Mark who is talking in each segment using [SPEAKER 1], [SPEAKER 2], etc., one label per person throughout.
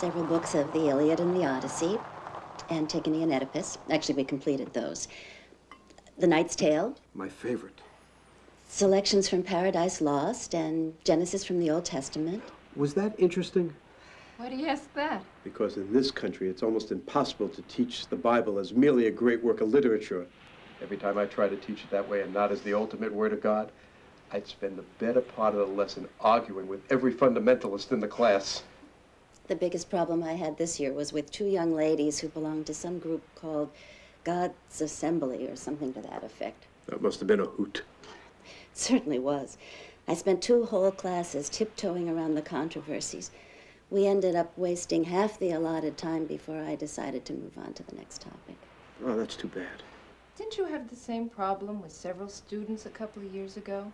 [SPEAKER 1] several books of the Iliad and the Odyssey, Antigone and Oedipus. Actually, we completed those. The Knight's Tale,
[SPEAKER 2] My favorite.
[SPEAKER 1] selections from Paradise Lost, and Genesis from the Old Testament.
[SPEAKER 2] Was that interesting?
[SPEAKER 3] Why do you ask that?
[SPEAKER 2] Because in this country, it's almost impossible to teach the Bible as merely a great work of literature. Every time I try to teach it that way and not as the ultimate word of God, I'd spend the better part of the lesson arguing with every fundamentalist in the class.
[SPEAKER 1] The biggest problem I had this year was with two young ladies who belonged to some group called God's Assembly or something to that effect.
[SPEAKER 2] That must have been a hoot.
[SPEAKER 1] Certainly was. I spent two whole classes tiptoeing around the controversies. We ended up wasting half the allotted time before I decided to move on to the next topic.
[SPEAKER 2] Oh, that's too bad.
[SPEAKER 3] Didn't you have the same problem with several students a couple of years ago?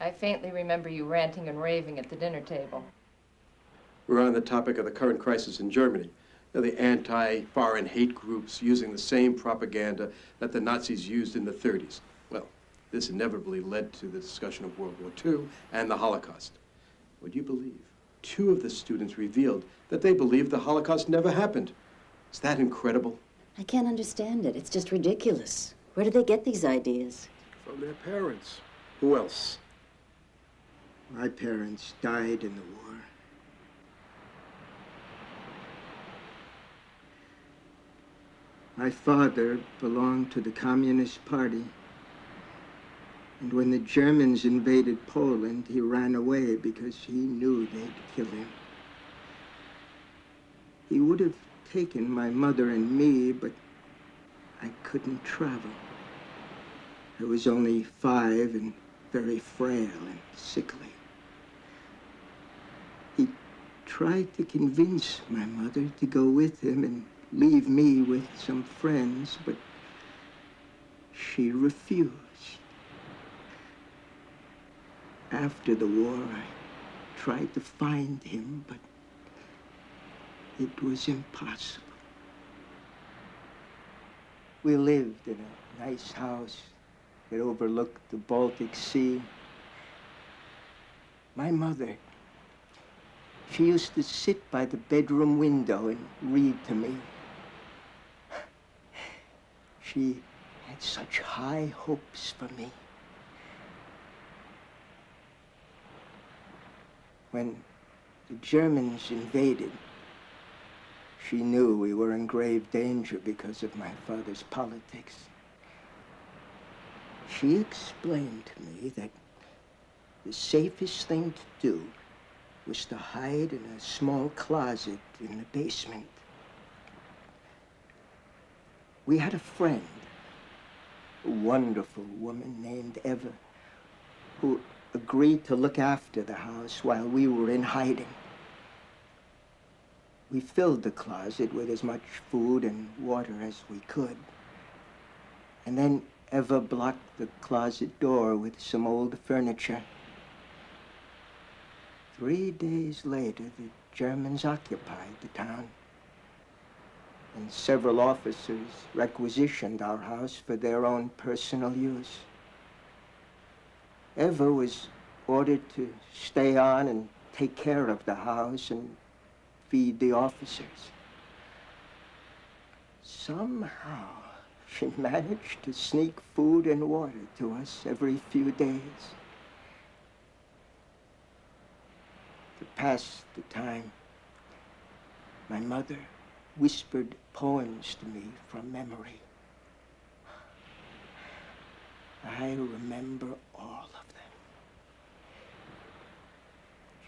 [SPEAKER 3] I faintly remember you ranting and raving at the dinner table.
[SPEAKER 2] We're on the topic of the current crisis in Germany. Now, the anti-foreign hate groups using the same propaganda that the Nazis used in the 30s. Well, this inevitably led to the discussion of World War II and the Holocaust. Would you believe? Two of the students revealed that they believed the Holocaust never happened. Is that incredible?
[SPEAKER 1] I can't understand it. It's just ridiculous. Where do they get these ideas?
[SPEAKER 2] From their parents. Who else?
[SPEAKER 4] My parents died in the war. My father belonged to the Communist Party. And when the Germans invaded Poland, he ran away because he knew they'd kill him. He would have taken my mother and me, but I couldn't travel. I was only five and very frail and sickly. He tried to convince my mother to go with him and leave me with some friends, but she refused. After the war, I tried to find him, but it was impossible. We lived in a nice house that overlooked the Baltic Sea. My mother, she used to sit by the bedroom window and read to me. She had such high hopes for me. When the Germans invaded, she knew we were in grave danger because of my father's politics. She explained to me that the safest thing to do was to hide in a small closet in the basement. We had a friend, a wonderful woman named Eva, who agreed to look after the house while we were in hiding. We filled the closet with as much food and water as we could. And then Eva blocked the closet door with some old furniture. Three days later, the Germans occupied the town. And several officers requisitioned our house for their own personal use. Eva was ordered to stay on and take care of the house and feed the officers. Somehow, she managed to sneak food and water to us every few days. To pass the time, my mother whispered poems to me from memory. I remember all of them.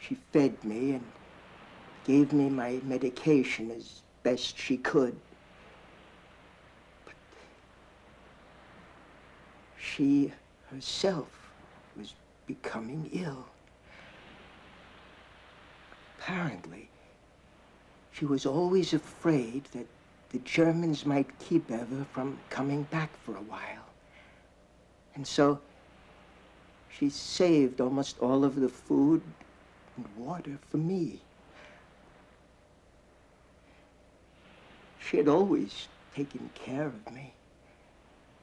[SPEAKER 4] She fed me and gave me my medication as best she could. But she herself was becoming ill. Apparently, she was always afraid that the Germans might keep Eva from coming back for a while. And so she saved almost all of the food and water for me. She had always taken care of me,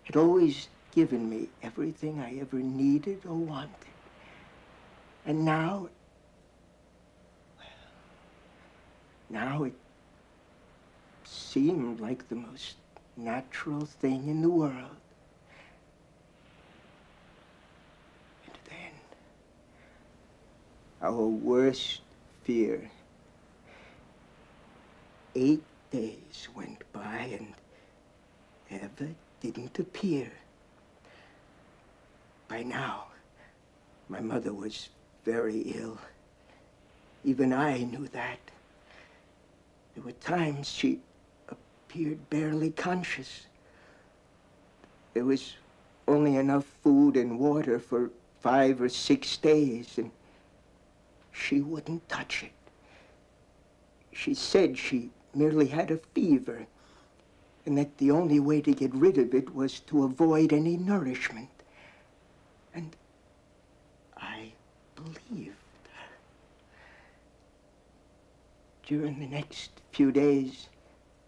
[SPEAKER 4] had always given me everything I ever needed or wanted. And now, now it seemed like the most natural thing in the world. And then, our worst fear. Eight days went by and Eva didn't appear. By now, my mother was very ill. Even I knew that. There were times she appeared barely conscious. There was only enough food and water for five or six days, and she wouldn't touch it. She said she merely had a fever, and that the only way to get rid of it was to avoid any nourishment. And I believed her. During the next few days,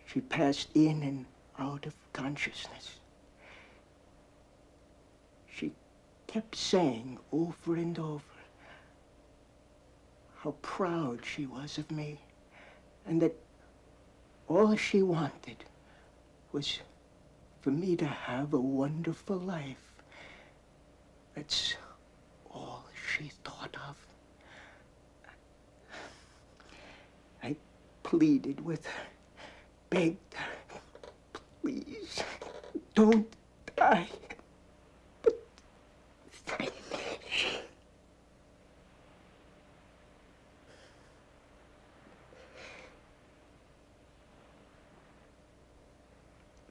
[SPEAKER 4] she passed in and out of consciousness. She kept saying over and over how proud she was of me, and that all she wanted was for me to have a wonderful life. That's all she thought of. I pleaded with her, begged her, please, don't die. But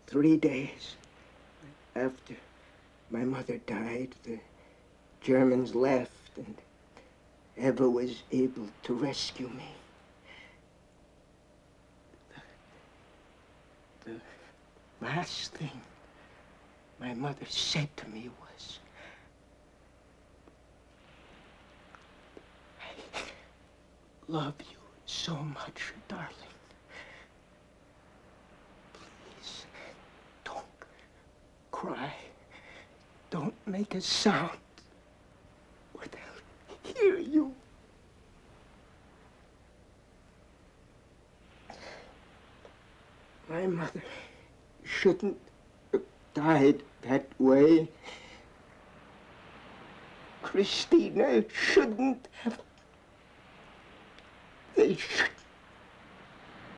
[SPEAKER 4] Three days after my mother died, the Germans left and Eva was able to rescue me. The, last thing my mother said to me was, I love you so much, darling. Please, don't cry. Don't make a sound, or they'll hear you. My mother shouldn't have died that way. Christina shouldn't have. They should